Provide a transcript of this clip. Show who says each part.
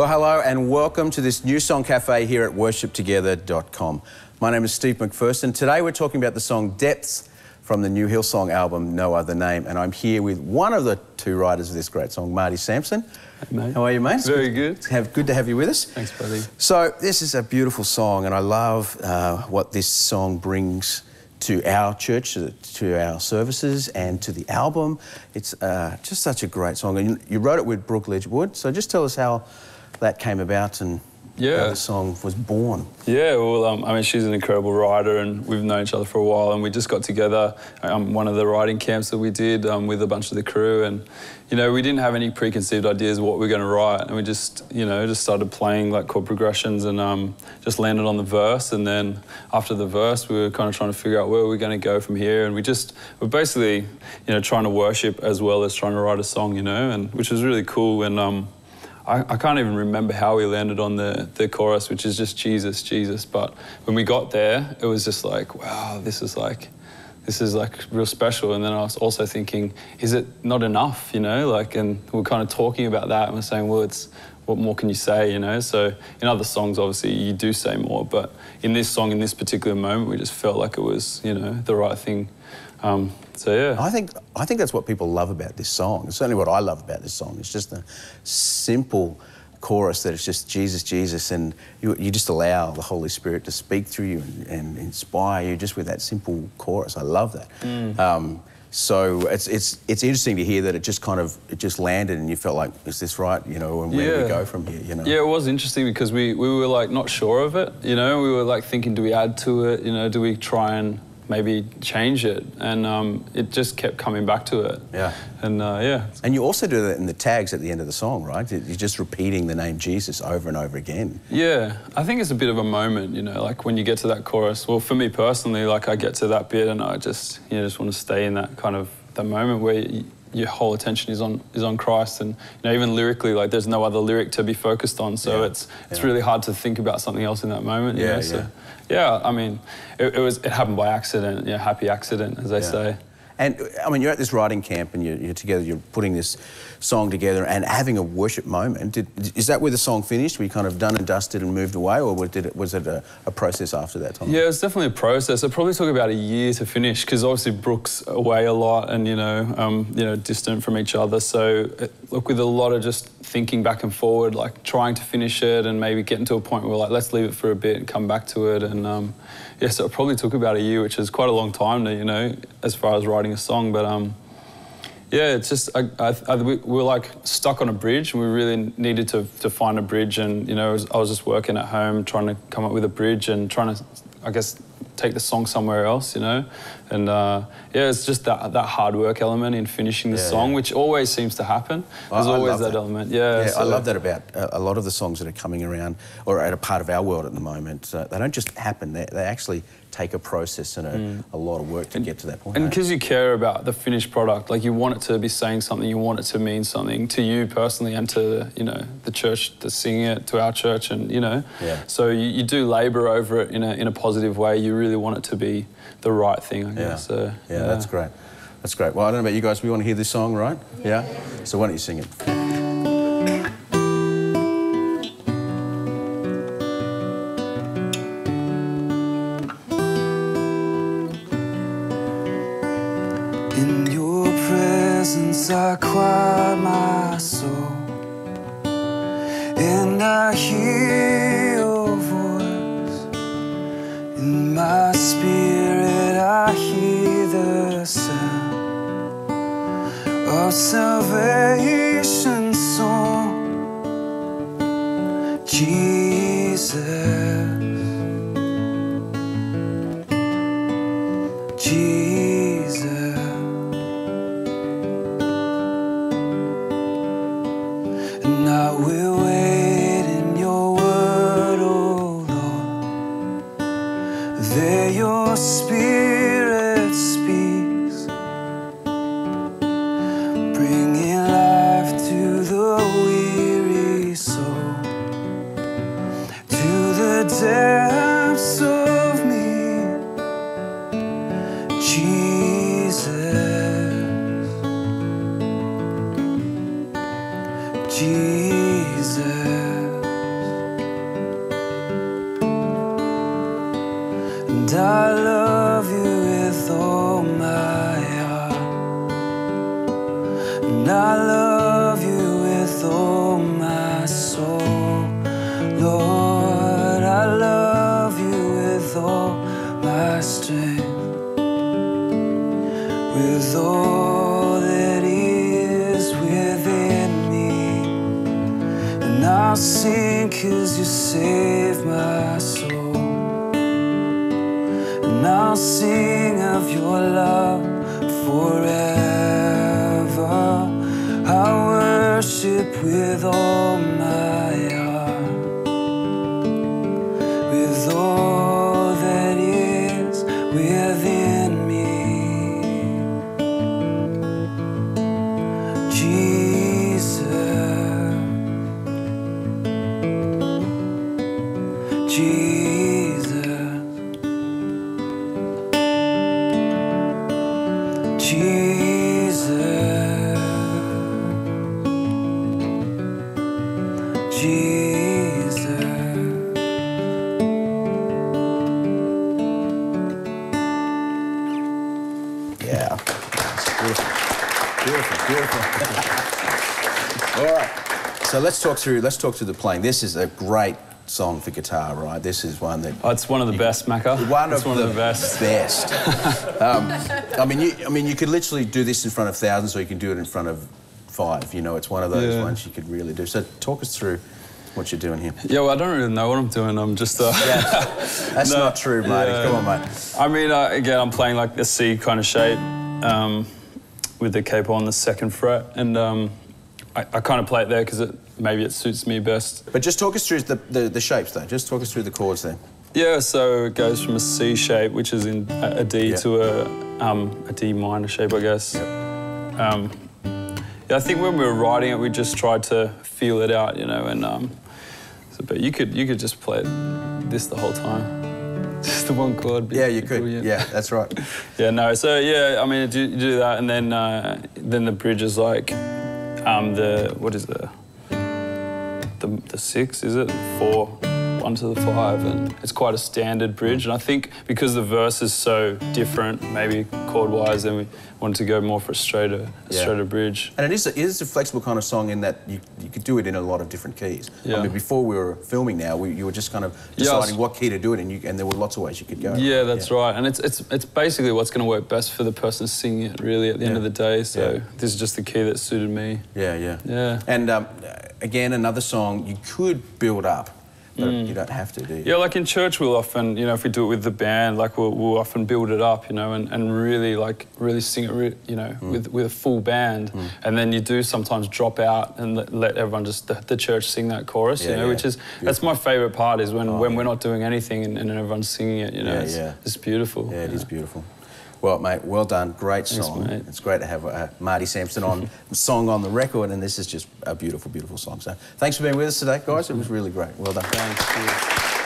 Speaker 1: Well, hello and welcome to this New Song Cafe here at worshiptogether.com. My name is Steve McPherson. Today we're talking about the song Depths from the new Hillsong album, No Other Name. And I'm here with one of the two writers of this great song, Marty Sampson.
Speaker 2: Hey, mate.
Speaker 1: How are you, mate?
Speaker 2: Very good.
Speaker 1: Have, good to have you with us.
Speaker 2: Thanks, buddy.
Speaker 1: So, this is a beautiful song, and I love uh, what this song brings to our church, to, to our services, and to the album. It's uh, just such a great song. And you, you wrote it with Brooke Ligertwood, so just tell us how that came about and
Speaker 2: Yeah.
Speaker 1: how the song was born.
Speaker 2: Yeah, well, um, I mean, she's an incredible writer, and we've known each other for a while. And we just got together um, one of the writing camps that we did um, with a bunch of the crew, and you know, we didn't have any preconceived ideas of what we were going to write, and we just, you know, just started playing like chord progressions, and um, just landed on the verse. And then after the verse, we were kind of trying to figure out where we're going to go from here, and we just were basically, you know, trying to worship as well as trying to write a song, you know, and which was really cool. And um, I, I can't even remember how we landed on the, the chorus, which is just Jesus, Jesus. But when we got there, it was just like, wow, this is like, this is like real special. And then I was also thinking, is it not enough, you know? Like, and we're kind of talking about that, and we're saying, well, it's what more can you say, you know? So in other songs, obviously, you do say more, but in this song, in this particular moment, we just felt like it was, you know, the right thing. Um, so yeah.
Speaker 1: I think I think that's what people love about this song. It's certainly what I love about this song. It's just a simple chorus that it's just Jesus, Jesus, and you, you just allow the Holy Spirit to speak through you and, and inspire you just with that simple chorus. I love that.
Speaker 2: Mm.
Speaker 1: Um, so it's it's it's interesting to hear that it just kind of it just landed and you felt like is this right you know and where do we go from here you know
Speaker 2: Yeah, it was interesting because we, we were like not sure of it, you know. We were like thinking, do we add to it? You know, do we try and maybe change it? And um, it just kept coming back to it.
Speaker 1: Yeah.
Speaker 2: And uh, yeah,
Speaker 1: and you also do that in the tags at the end of the song right you're just repeating the name Jesus over and over again
Speaker 2: yeah. I think it's a bit of a moment, you know, like when you get to that chorus. Well, for me personally, like I get to that bit and I just you know just want to stay in that kind of that moment where. You, your whole attention is on is on Christ, and you know even lyrically, like there's no other lyric to be focused on. So
Speaker 1: Yeah.
Speaker 2: it's it's
Speaker 1: Yeah.
Speaker 2: really hard to think about something else in that moment. you
Speaker 1: Yeah,
Speaker 2: know? So,
Speaker 1: yeah.
Speaker 2: yeah, I mean, it, it was it happened by accident, you know, happy accident, as they say.
Speaker 1: And I mean, you're at this writing camp and you're, you're together, you're putting this song together and having a worship moment. Did, is that where the song finished? Were you kind of done and dusted and moved away, or was, did it, was it a, a process after that time?
Speaker 2: Yeah, it was definitely a process. It probably took about a year to finish because obviously Brooke's away a lot and you know, um, you know, distant from each other. So it, look, with a lot of just thinking back and forward, like trying to finish it and maybe getting to a point where like let's leave it for a bit and come back to it. And um, yeah, so it probably took about a year, which is quite a long time to you know, as far as writing a song. But um, yeah, it's just I, I, I, we we were like stuck on a bridge, and we really needed to, to find a bridge. And you know, was, I was just working at home trying to come up with a bridge and trying to, I guess, take the song somewhere else. You know, and uh, yeah, it's just that that hard work element in finishing the
Speaker 1: Yeah,
Speaker 2: song,
Speaker 1: yeah.
Speaker 2: which always seems to happen. There's
Speaker 1: I
Speaker 2: always that,
Speaker 1: that.
Speaker 2: element. Yeah,
Speaker 1: Yeah, I love that about a, a lot of the songs that are coming around or are a part of our world at the moment. Uh, they don't just happen, they, they actually take a process and a, a lot of work to get to that point.
Speaker 2: Mm. And because you care about the finished product, like you want it to be saying something, you want it to mean something to you personally and to you know the church to sing it, to our church, and you know.
Speaker 1: Yeah.
Speaker 2: So you, you do labour over it in a in a positive way. You really want it to be the right thing,
Speaker 1: Yeah.
Speaker 2: So,
Speaker 1: yeah, that's great. That's great. Well, I don't know about you guys. We want to hear this song, right? Yeah? So why don't you sing it?
Speaker 3: In your presence, I quiet my soul, and I hear of salvation song. Jesus. Jesus. And I will wait in your word, oh Lord. There your spirit speaks, all that is within me. And I'll sing cause you saved my soul. And I'll sing of your love forever. I worship with all my Jesus.
Speaker 1: Yeah. Beautiful. Beautiful, beautiful. All right. So let's talk through let's talk through the playing. This is a great song for guitar, right? This is one that
Speaker 2: Oh, it's one of the best, Macca.
Speaker 1: one
Speaker 2: it's
Speaker 1: of
Speaker 2: one
Speaker 1: the
Speaker 2: of the best.
Speaker 1: best. um, I mean, you, I mean, you could literally do this in front of thousands, or you can do it in front of five. You know, it's one of those
Speaker 2: Yeah.
Speaker 1: ones you could really do. So, talk us through what you're doing here.
Speaker 2: Yeah, well, I don't really know what I'm doing. I'm just. Uh,
Speaker 1: That's
Speaker 2: No,
Speaker 1: not true, Marty.
Speaker 2: yeah.
Speaker 1: Come on, mate.
Speaker 2: I mean, uh, again, I'm playing like a C kind of shape um, with the capo on the second fret, and um, I, I kind of play it there because it maybe it suits me best.
Speaker 1: But just talk us through the, the, the shapes, though. Just talk us through the chords there.
Speaker 2: Yeah, so it goes from a C shape, which is in a D,
Speaker 1: Yeah.
Speaker 2: to a um, a D minor shape, I guess. Um, yeah, I think when we were writing it, we just tried to feel it out, you know, and um, so, but you could you could just play it this the whole time, just the one chord.
Speaker 1: Yeah, you could.
Speaker 2: brilliant.
Speaker 1: Yeah, that's right.
Speaker 2: Yeah, no. So yeah, I mean, you do, you do that, and then uh, then the bridge is like um, the what is the the the six? Is it four? One to the five, and it's quite a standard bridge. And I think because the verse is so different, maybe chord-wise, then we wanted to go more for a straighter, a
Speaker 1: Yeah.
Speaker 2: straighter bridge.
Speaker 1: And it is, a, it is a flexible kind of song in that you, you could do it in a lot of different keys. I mean, before we were filming now, we, you were just kind of
Speaker 2: Yeah, was-
Speaker 1: deciding what key to do it in, you, and there were lots of ways you could go.
Speaker 2: Yeah, that's right. And it's it's it's basically what's going to work best for the person singing it. Really, at the end of the day. So
Speaker 1: Yeah.
Speaker 2: this is just the key that suited me.
Speaker 1: Yeah, yeah.
Speaker 2: Yeah.
Speaker 1: And um, again, another song you could build up, but you don't have to, do you?
Speaker 2: Mm. Yeah, like in church, we'll often, you know, if we do it with the band, like we'll, we'll often build it up, you know, and, and really, like, really sing it, re- you know,
Speaker 1: Mm.
Speaker 2: with, with a full band. And then you do sometimes drop out and let, let everyone just, the, the church sing that chorus,
Speaker 1: Yeah,
Speaker 2: you know,
Speaker 1: yeah.
Speaker 2: which is, that's my favourite part is when, when we're not doing anything and, and everyone's singing it, you know,
Speaker 1: Yeah,
Speaker 2: it's,
Speaker 1: yeah.
Speaker 2: it's beautiful.
Speaker 1: Yeah, it is beautiful. Well, mate, well done. Great song. It's great to have uh, Marty Sampson on song on the record, and this is just a beautiful, beautiful song. So, thanks for being with us today, guys. It was really great. Well done.
Speaker 2: Thanks.